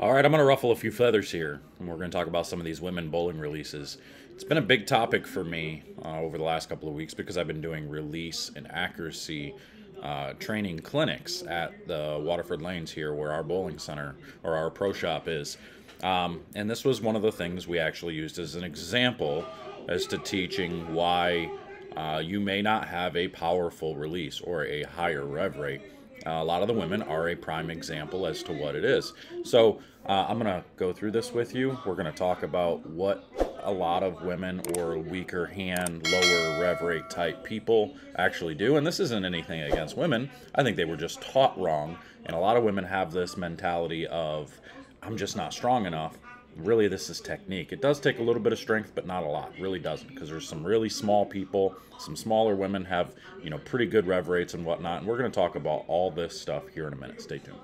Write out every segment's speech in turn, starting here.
All right, I'm going to ruffle a few feathers here, and we're going to talk about some of these women bowling releases. It's been a big topic for me uh, over the last couple of weeks because I've been doing release and accuracy uh, training clinics at the Waterford Lanes here, where our bowling center or our pro shop is. Um, and this was one of the things we actually used as an example as to teaching why uh, you may not have a powerful release or a higher rev rate. Uh, a lot of the women are a prime example as to what it is. So uh, I'm going to go through this with you. We're going to talk about what a lot of women or weaker hand, lower rev rate type people actually do. And this isn't anything against women. I think they were just taught wrong. And a lot of women have this mentality of, I'm just not strong enough really this is technique. It does take a little bit of strength, but not a lot. Really doesn't, because there's some really small people, some smaller women have you know pretty good rev rates and whatnot. And we're going to talk about all this stuff here in a minute. Stay tuned.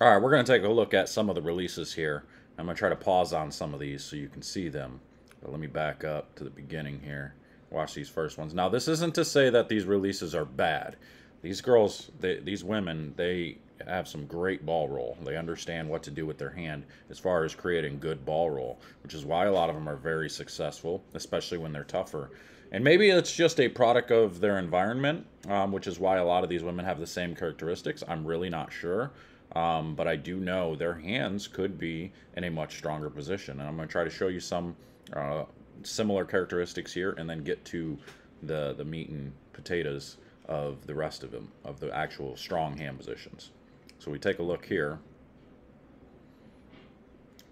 All right, we're going to take a look at some of the releases here. I'm going to try to pause on some of these so you can see them. But let me back up to the beginning here watch these first ones. Now, this isn't to say that these releases are bad. These girls, they, these women, they have some great ball roll. They understand what to do with their hand as far as creating good ball roll, which is why a lot of them are very successful, especially when they're tougher. And maybe it's just a product of their environment, um, which is why a lot of these women have the same characteristics. I'm really not sure. Um, but I do know their hands could be in a much stronger position. And I'm going to try to show you some uh, similar characteristics here and then get to the, the meat and potatoes of the rest of them, of the actual strong hand positions. So we take a look here.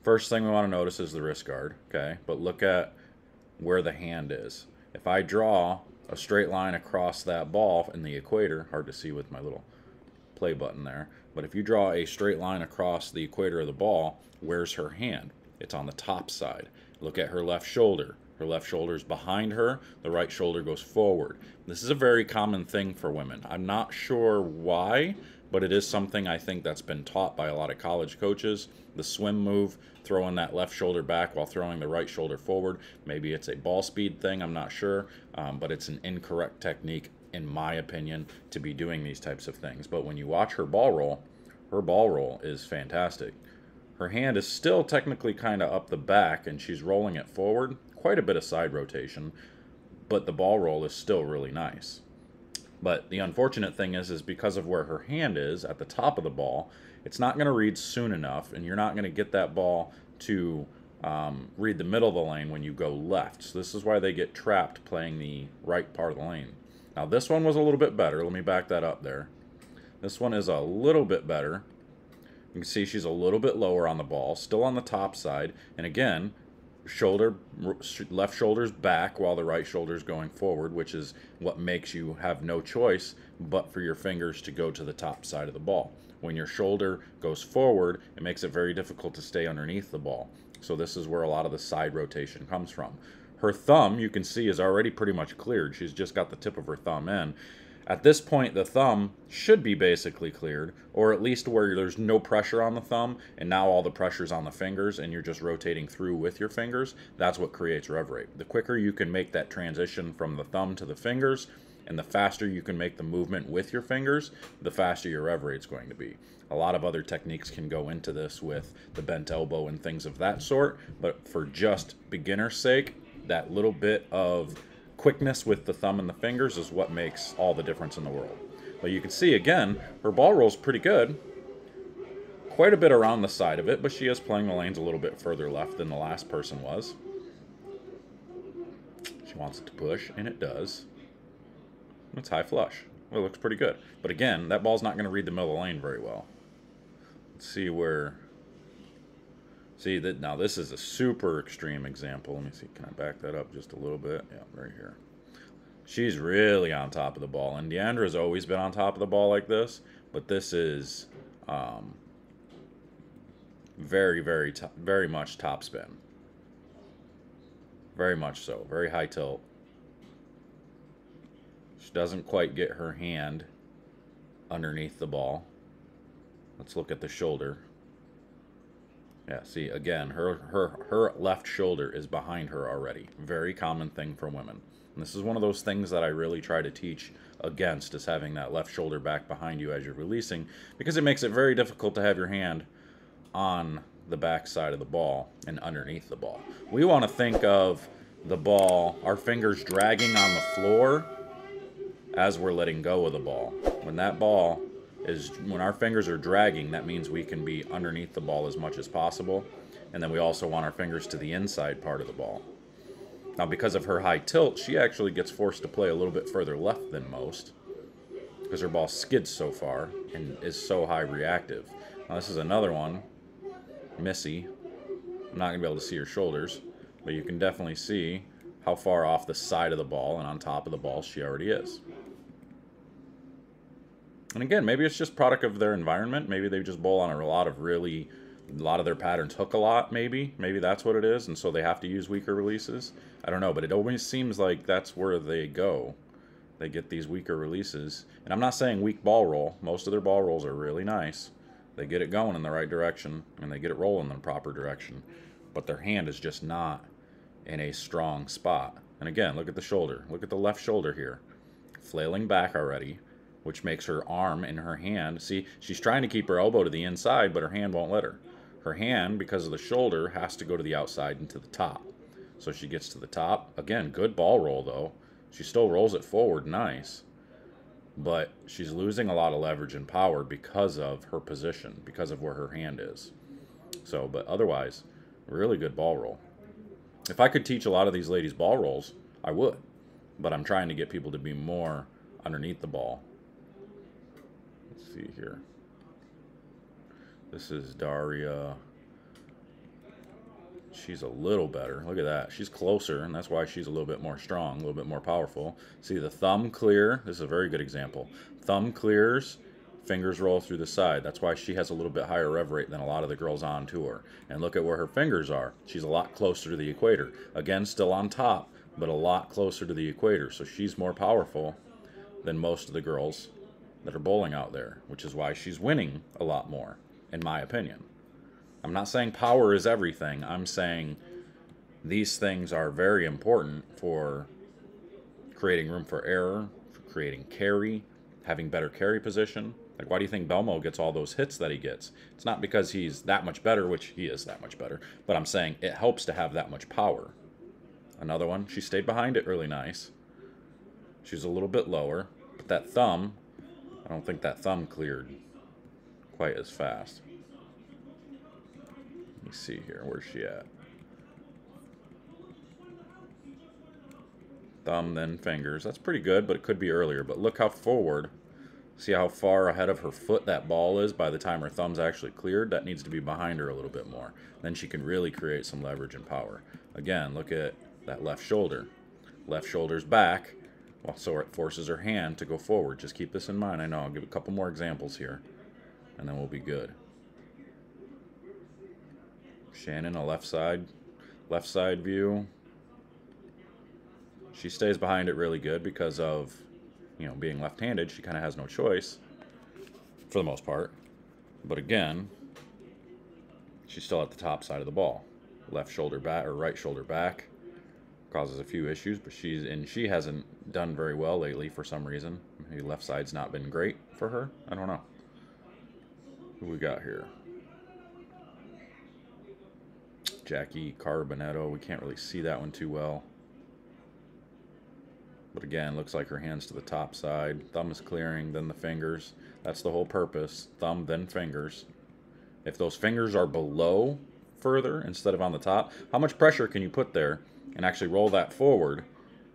First thing we want to notice is the wrist guard, okay? But look at where the hand is. If I draw a straight line across that ball in the equator, hard to see with my little play button there, but if you draw a straight line across the equator of the ball, where's her hand? It's on the top side. Look at her left shoulder. Her left shoulder is behind her, the right shoulder goes forward. This is a very common thing for women. I'm not sure why, but it is something I think that's been taught by a lot of college coaches. The swim move, throwing that left shoulder back while throwing the right shoulder forward. Maybe it's a ball speed thing, I'm not sure, um, but it's an incorrect technique, in my opinion, to be doing these types of things. But when you watch her ball roll, her ball roll is fantastic. Her hand is still technically kind of up the back and she's rolling it forward. Quite a bit of side rotation, but the ball roll is still really nice. But the unfortunate thing is, is because of where her hand is at the top of the ball, it's not going to read soon enough, and you're not going to get that ball to um, read the middle of the lane when you go left. So this is why they get trapped playing the right part of the lane. Now this one was a little bit better. Let me back that up there. This one is a little bit better. You can see she's a little bit lower on the ball, still on the top side. And again, shoulder left shoulder's back while the right shoulder's going forward, which is what makes you have no choice but for your fingers to go to the top side of the ball. When your shoulder goes forward, it makes it very difficult to stay underneath the ball. So this is where a lot of the side rotation comes from. Her thumb, you can see, is already pretty much cleared. She's just got the tip of her thumb in. At this point, the thumb should be basically cleared, or at least where there's no pressure on the thumb, and now all the pressure's on the fingers, and you're just rotating through with your fingers. That's what creates rev rate. The quicker you can make that transition from the thumb to the fingers, and the faster you can make the movement with your fingers, the faster your rev rate is going to be. A lot of other techniques can go into this with the bent elbow and things of that sort, but for just beginner's sake, that little bit of quickness with the thumb and the fingers is what makes all the difference in the world. But you can see, again, her ball roll's pretty good. Quite a bit around the side of it, but she is playing the lanes a little bit further left than the last person was. She wants it to push, and it does. It's high flush. It looks pretty good. But again, that ball's not going to read the middle of the lane very well. Let's see where See that now this is a super extreme example. Let me see, can I back that up just a little bit? Yeah, right here. She's really on top of the ball. And Deandra's always been on top of the ball like this, but this is um, very, very, very much top spin. Very much so. Very high tilt. She doesn't quite get her hand underneath the ball. Let's look at the shoulder. Yeah, see, again, her, her, her left shoulder is behind her already. Very common thing for women. And this is one of those things that I really try to teach against is having that left shoulder back behind you as you're releasing because it makes it very difficult to have your hand on the back side of the ball and underneath the ball. We want to think of the ball, our fingers dragging on the floor as we're letting go of the ball. When that ball is, when our fingers are dragging, that means we can be underneath the ball as much as possible. And then we also want our fingers to the inside part of the ball. Now, because of her high tilt, she actually gets forced to play a little bit further left than most because her ball skids so far and is so high reactive. Now, this is another one, Missy. I'm not going to be able to see her shoulders, but you can definitely see how far off the side of the ball and on top of the ball she already is. And again, maybe it's just product of their environment. Maybe they just bowl on a lot of really, a lot of their patterns hook a lot. Maybe, maybe that's what it is, and so they have to use weaker releases. I don't know, but it always seems like that's where they go. They get these weaker releases, and I'm not saying weak ball roll. Most of their ball rolls are really nice. They get it going in the right direction, and they get it rolling in the proper direction. But their hand is just not in a strong spot. And again, look at the shoulder. Look at the left shoulder here, flailing back already which makes her arm and her hand. See, she's trying to keep her elbow to the inside, but her hand won't let her. Her hand, because of the shoulder, has to go to the outside and to the top. So she gets to the top. Again, good ball roll, though. She still rolls it forward nice. But she's losing a lot of leverage and power because of her position, because of where her hand is. So, but otherwise, really good ball roll. If I could teach a lot of these ladies ball rolls, I would. But I'm trying to get people to be more underneath the ball see here. This is Daria. She's a little better. Look at that. She's closer, and that's why she's a little bit more strong, a little bit more powerful. See the thumb clear. This is a very good example. Thumb clears, fingers roll through the side. That's why she has a little bit higher rev rate than a lot of the girls on tour. And look at where her fingers are. She's a lot closer to the equator. Again, still on top, but a lot closer to the equator. So she's more powerful than most of the girls that are bowling out there, which is why she's winning a lot more, in my opinion. I'm not saying power is everything. I'm saying these things are very important for creating room for error, for creating carry, having better carry position. Like, why do you think Belmo gets all those hits that he gets? It's not because he's that much better, which he is that much better, but I'm saying it helps to have that much power. Another one, she stayed behind it really nice. She's a little bit lower, but that thumb I don't think that thumb cleared quite as fast. Let me see here. Where's she at? Thumb, then fingers. That's pretty good, but it could be earlier. But look how forward. See how far ahead of her foot that ball is by the time her thumb's actually cleared? That needs to be behind her a little bit more. Then she can really create some leverage and power. Again, look at that left shoulder. Left shoulder's back so it forces her hand to go forward. Just keep this in mind. I know. I'll give a couple more examples here, and then we'll be good. Shannon, a left side, left side view. She stays behind it really good because of, you know, being left-handed. She kind of has no choice, for the most part. But again, she's still at the top side of the ball. Left shoulder back or right shoulder back causes a few issues, but she's and she hasn't done very well lately for some reason. Maybe left side's not been great for her. I don't know. Who we got here? Jackie Carbonetto. We can't really see that one too well. But again, looks like her hands to the top side. Thumb is clearing, then the fingers. That's the whole purpose. Thumb, then fingers. If those fingers are below further instead of on the top, how much pressure can you put there and actually roll that forward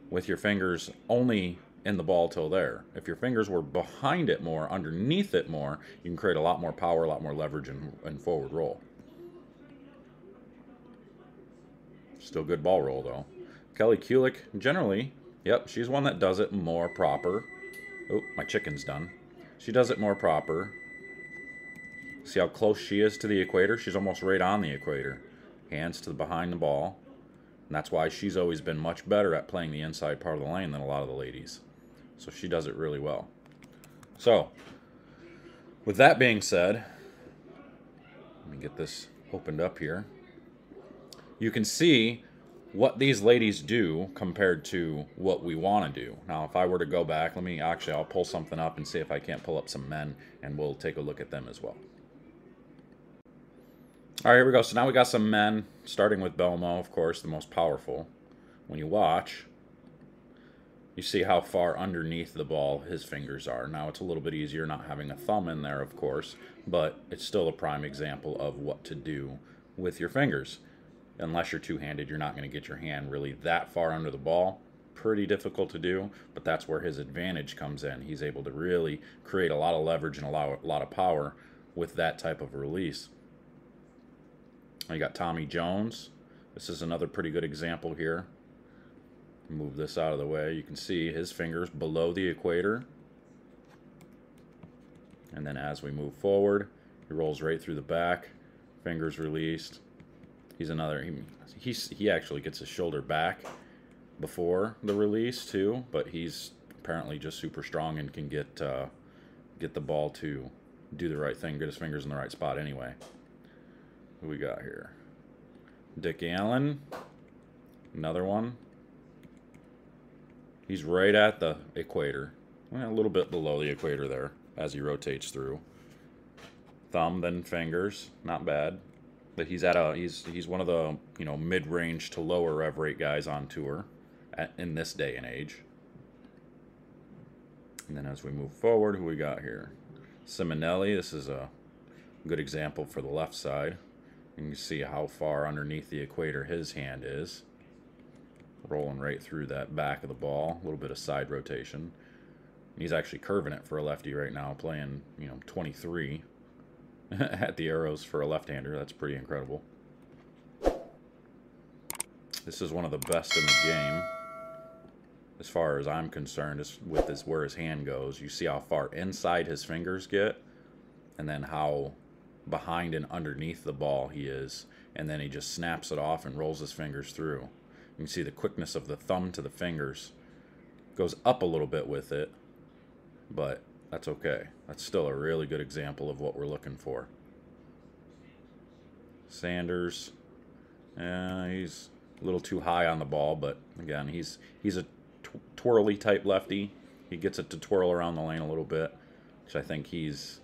with your fingers only in the ball till there. If your fingers were behind it more, underneath it more, you can create a lot more power, a lot more leverage, and, and forward roll. Still good ball roll, though. Kelly Kulik, generally, yep, she's one that does it more proper. Oh, my chicken's done. She does it more proper. See how close she is to the equator? She's almost right on the equator. Hands to the behind the ball. And that's why she's always been much better at playing the inside part of the lane than a lot of the ladies. So she does it really well. So, with that being said, let me get this opened up here, you can see what these ladies do compared to what we want to do. Now, if I were to go back, let me actually, I'll pull something up and see if I can't pull up some men, and we'll take a look at them as well. All right, here we go. So now we got some men, starting with Belmo, of course, the most powerful. When you watch, you see how far underneath the ball his fingers are. Now it's a little bit easier not having a thumb in there, of course, but it's still a prime example of what to do with your fingers. Unless you're two-handed, you're not going to get your hand really that far under the ball. Pretty difficult to do, but that's where his advantage comes in. He's able to really create a lot of leverage and a lot, a lot of power with that type of release. You got Tommy Jones. This is another pretty good example here. Move this out of the way. You can see his fingers below the equator. And then as we move forward, he rolls right through the back. Fingers released. He's another, he, he's, he actually gets his shoulder back before the release too, but he's apparently just super strong and can get, uh, get the ball to do the right thing, get his fingers in the right spot anyway. Who we got here? Dick Allen. Another one. He's right at the equator. Well, a little bit below the equator there as he rotates through. Thumb, then fingers. Not bad. But he's at a he's he's one of the you know mid range to lower rev rate guys on tour at, in this day and age. And then as we move forward, who we got here? Ciminelli. This is a good example for the left side. You can see how far underneath the equator his hand is rolling right through that back of the ball. A little bit of side rotation. He's actually curving it for a lefty right now, playing, you know, 23 at the arrows for a left-hander. That's pretty incredible. This is one of the best in the game, as far as I'm concerned, is with his, where his hand goes. You see how far inside his fingers get, and then how behind and underneath the ball he is, and then he just snaps it off and rolls his fingers through. You can see the quickness of the thumb to the fingers. Goes up a little bit with it, but that's okay. That's still a really good example of what we're looking for. Sanders, uh, he's a little too high on the ball, but again, he's he's a twirly type lefty. He gets it to twirl around the lane a little bit, which I think he's,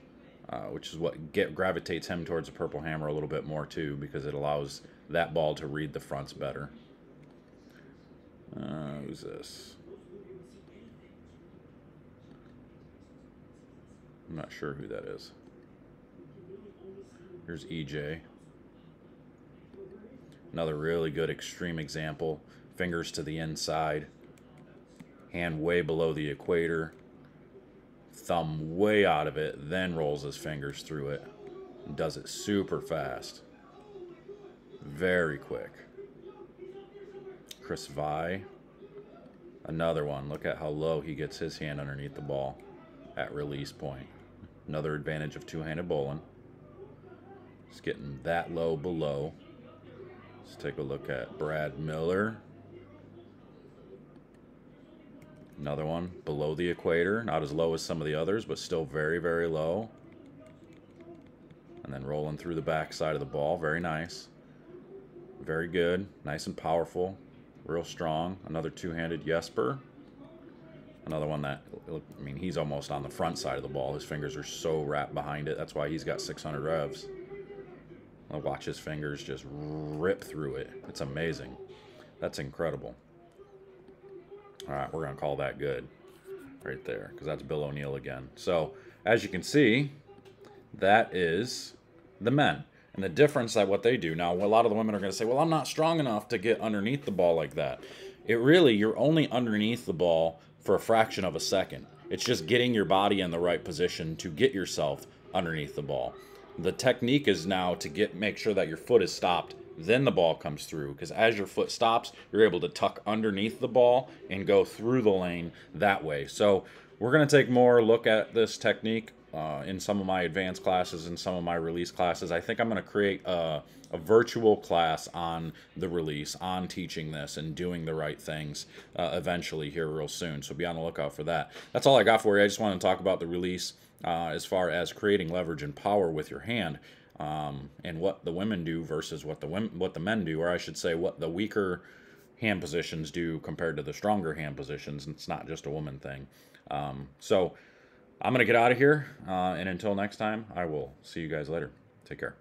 uh, which is what get gravitates him towards the purple hammer a little bit more too, because it allows that ball to read the fronts better. Uh, who's this? I'm not sure who that is. Here's EJ. Another really good extreme example. Fingers to the inside. Hand way below the equator. Thumb way out of it, then rolls his fingers through it. Does it super fast. Very quick. Chris Via. Another one. Look at how low he gets his hand underneath the ball at release point. Another advantage of two-handed bowling. It's getting that low below. Let's take a look at Brad Miller. Another one below the equator. Not as low as some of the others, but still very, very low. And then rolling through the back side of the ball. Very nice. Very good. Nice and powerful. Real strong. Another two-handed Jesper. Another one that, I mean, he's almost on the front side of the ball. His fingers are so wrapped behind it. That's why he's got 600 revs. I'll watch his fingers just rip through it. It's amazing. That's incredible. All right, we're going to call that good right there because that's Bill O'Neill again. So, as you can see, that is the men. And the difference that what they do now, a lot of the women are going to say, well, I'm not strong enough to get underneath the ball like that. It really, you're only underneath the ball for a fraction of a second. It's just getting your body in the right position to get yourself underneath the ball. The technique is now to get make sure that your foot is stopped, then the ball comes through. Because as your foot stops, you're able to tuck underneath the ball and go through the lane that way. So we're going to take more look at this technique uh, in some of my advanced classes and some of my release classes. I think I'm going to create a, a, virtual class on the release, on teaching this and doing the right things uh, eventually here real soon. So be on the lookout for that. That's all I got for you. I just want to talk about the release uh, as far as creating leverage and power with your hand. Um, and what the women do versus what the women, what the men do, or I should say, what the weaker hand positions do compared to the stronger hand positions. It's not just a woman thing. Um, so I'm gonna get out of here, uh, and until next time, I will see you guys later. Take care.